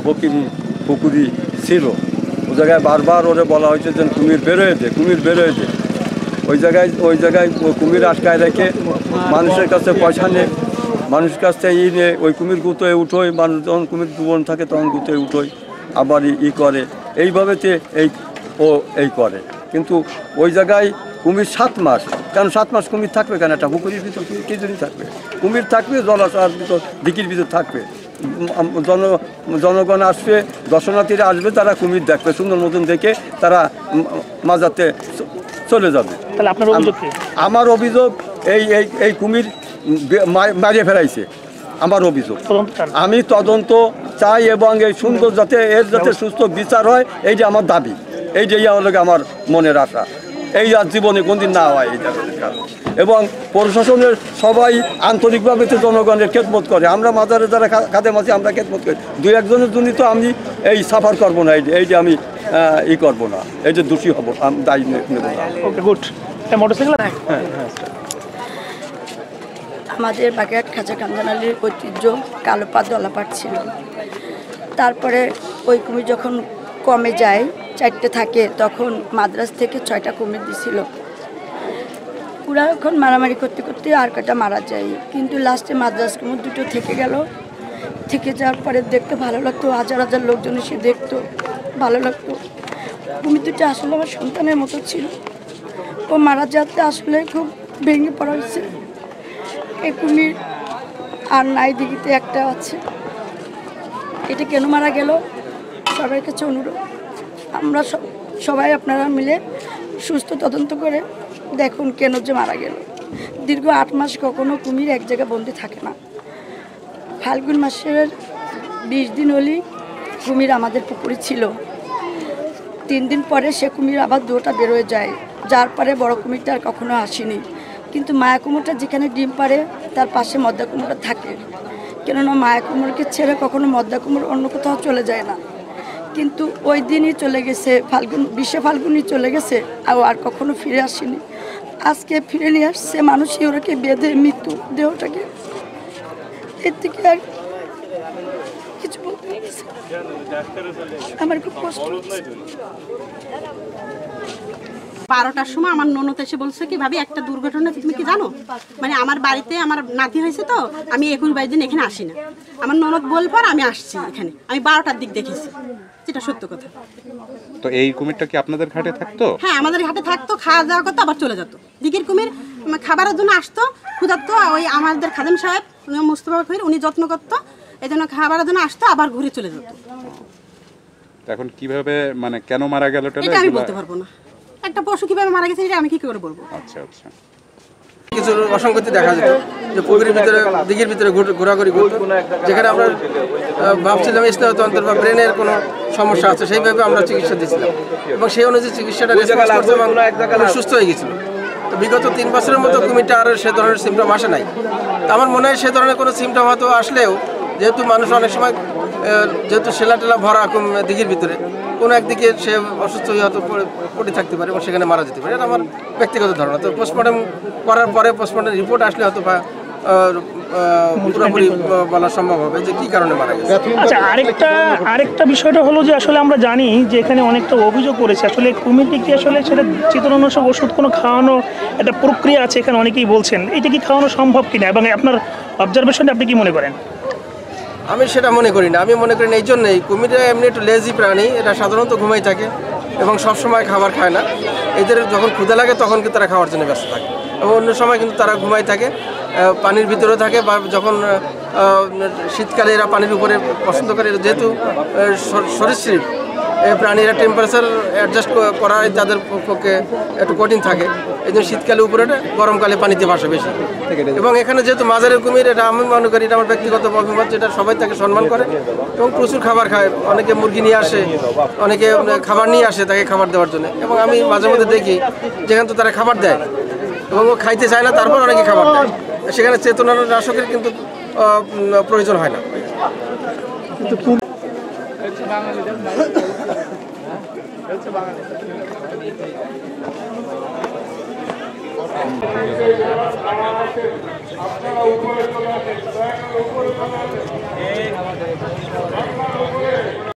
ফকিরি পুকুরি ছিল। ওই জায়গায় বারবার ওরে বলা হয়েছে যে, কুমির বেরোয় দে, কুমির বেরোয় দে। ওই জায়গায় ওই জায়গায় কুমির আটকায় রেখে মানুষের কাছে পয়সা নেয় মানুষের কাছ থেকে ই নিয়ে ওই কুমির গুঁতোয় উঠোয়, মানুষ যখন কুমির জীবন থাকে তখন গুঁতোয় উঠোয়, আবার ই- করে। এইভাবে তে এই, ও এই করে। কিন্তু ওই জায়গায় কুমির সাত মাস, কেন সাত মাস কুমির থাকবে কেন? একটা পুকুরের ভিতর কুমির কি থাকবে? কুমির থাকবে, জলাশয়ের ভিতর দিকির ভিতর থাকবে। জন জনগণ আসবে দর্শনার্থীরা আসবে তারা কুমির দেখবে সুন্দর মতন দেখে তারা মাজাতে চলে যাবে। আমার অভিযোগ এই এই এই কুমির মারিয়ে ফেলাইছে। আমার অভিযোগ। আমি তদন্ত চাই এবং এই সুন্দর যাতে এর যাতে সুস্থ বিচার হয় এই যে আমার দাবি। এই যে হলো আমার মনের আশা এই আর জীবনে কোনদিন না হয় এই এবং প্রশাসনের সবাই আন্তরিকভাবে তো জনগণের খেদমত করে। আমরা মাজারে যারা খাদে মাছি আমরা খেদমত করি। দুই একজনের জন্য তো আমি এই সাফার করব না এই যে- আমি ই করব না। এই যে দোষী হব আমি দায়ী নেব না। Okay good motorcycle? আমাদের বাগেরহাট খাজা কামজানালির ঐতিহ্য কালো পাত দলাপাট ছিল। তারপরে ওই কুমির যখন কমে যায় চারটে থাকে, তখন মাদ্রাস থেকে ছয়টা কুমির দিছিল। পুরা এখন মারামারি করতে করতে আর কটা মারা যায়। কিন্তু লাস্টে মাদ্রাস কুমির দুটো থেকে গেল। থেকে যাওয়ার পরে দেখতে ভালো লাগতো, হাজার হাজার লোকজন এসে দেখতো, ভালো লাগতো। কুমির দুটো আসলে আমার সন্তানের মতো ছিল। ও মারা যাতে আসলে খুব ভেঙে পড়া হয়েছে। এই কুমির আর নাই দিঘিতে একটা আছে। এটা কেন মারা গেল? সবার কাছে অনুরোধ। আমরা সব- সবাই আপনারা মিলে সুস্থ তদন্ত করে দেখুন কেন যে মারা গেল। দীর্ঘ আট মাস কখনো কুমির এক জায়গায় বন্দি থাকে না। ফাল্গুন মাসের বিশ দিন হলেই কুমির আমাদের পুকুরে ছিল। তিন দিন পরে সে কুমির আবার দুটা বেরোয় যায়। যার পরে বড় কুমিরটা আর কখনো আসেনি। কিন্তু মায়া কুমোরটা যেখানে ডিম পারে তার পাশে মদ্দা কুমোরটা থাকে। কেননা মায়া কুমোরকে ছেড়ে কখনো মদ্দা কুমোর অন্য কোথাও চলে যায় না। কিন্তু ওই দিনই চলে গেছে ফাল্গুন বিশে ফাল্গুনই চলে গেছে আর কখনো ফিরে আসেনি। আজকে ফিরে নিয়ে আসছে মানুষই ওরাকে বেঁধে মৃত্যু দেহটাকে। এর থেকে আর কিছু আমার খুব কষ্ট বারোটার সময় আমার ননদ এসে বলছে কি, ভাবি, একটা দুর্ঘটনা তুমি কি জানো? মানে আমার বাড়িতে আমার নাতি হয়েছে তো, আমি একুশ বাইশ দিন এখানে আসি না। আমার ননদ বল পর আমি আসছি এখানে। আমি বারোটার দিক দেখেছি। যেটা সত্য কথা। তো এই কুমিরটা কি আপনাদের ঘাটে থাকতো? হ্যাঁ আমাদের ঘাটে থাকতো খাওয়া দাওয়া করতো আবার চলে যেত। দিঘির কুমির খাবারের জন্য আসতো ক্ষুধার্ত ওই আমাদের খাদেম সাহেব উনি মুস্তফা খৈর উনি যত্ন করতো এই জন্য খাবারের জন্য আসতো আবার ঘুরে চলে যেত। এখন কীভাবে মানে কেন মারা গেল এটা আমি বলতে পারব না। একটা পশু কীভাবে মারা গেছে এটা আমি কি করে বলব? আচ্ছা আচ্ছা। কিছু অসঙ্গতি দেখা যেত যে পুকুরের ভিতরে দিঘির ভিতরে ঘুর- ঘোরাঘুরি করতো। যেখানে আমরা ভাবছিলাম স্নায়ুতন্ত্র বা ব্রেনের কোনো সমস্যা আছে সেইভাবে আমরা চিকিৎসা দিয়েছিলাম। এবং সেই অনুযায়ী চিকিৎসাটা রেসপন্স এবং সুস্থ হয়ে গেছিল তো বিগত তিন বছরের মতো কুমিরটা আর সে ধরনের সিমটম আসে নাই। তো আমার মনে হয় সে ধরনের কোনো সিমটম হয়তো আসলেও যেহেতু মানুষ অনেক সময় যেহেতু সেলা টেলা ভরা দিঘির ভিতরে কোনো একদিকে সে অসুস্থ হয়ে হয়তো পড়ে থাকতে পারে এবং সেখানে মারা যেতে পারে। এটা আমার ব্যক্তিগত ধারণা। তো পোস্টমর্টম করার পরে পোস্টমর্টম রিপোর্ট আসলে হয়তো বা পুরোপুরি বলা সম্ভব হবে যে কী কারণে মারা গেছে। আচ্ছা আরেকটা আরেকটা বিষয়টা হলো যে আসলে আমরা জানি যে এখানে অনেকটা অভিযোগ করেছে। আসলে কুমিরটি কি আসলে সেটা ওষুধ কোনো খাওয়ানো একটা প্রক্রিয়া আছে এখানে অনেকেই বলছেন। এটা কি খাওয়ানো সম্ভব কিনা? এবং আপনার অবজারভেশনে আপনি কি মনে করেন? আমি সেটা মনে করি না। আমি মনে করি না এই জন্যই। কুমিরটা এমনি একটু লেজি প্রাণী এটা সাধারণত ঘুমাই থাকে এবং সবসময় খাবার খায় না। এদের যখন ক্ষুদা লাগে তখন কিন্তু তারা খাওয়ার জন্য ব্যস্ত থাকে। এবং অন্য সময় কিন্তু তারা ঘুমাই থাকে পানির ভিতরে থাকে বা যখন শীতকালে এরা পানির উপরে পছন্দ করে যেহেতু সরীসৃপ প্রাণীরা টেম্পারেচার অ্যাডজাস্ট করা তাদের পক্ষে একটু কঠিন থাকে। এই জন্য শীতকালে উপরে গরমকালে পানিতে ভাসে বেশি। এবং এখানে যেহেতু মাজারের কুমির, এটা আমি মনে করি এটা আমার ব্যক্তিগত অভিমত যেটা সবাই তাকে সম্মান করে এবং প্রচুর খাবার খায়। অনেকে মুরগি নিয়ে আসে, অনেকে খাবার নিয়ে আসে তাকে খাবার দেওয়ার জন্য। এবং আমি মাঝে মধ্যে দেখি, যেখানে তো তারা খাবার দেয় এবং খাইতে চায় না, তারপর অনেকে খাবার দেয়। সেখানে চেতনার নাশকের কিন্তু প্রয়োজন হয় না। আপনারা উপরে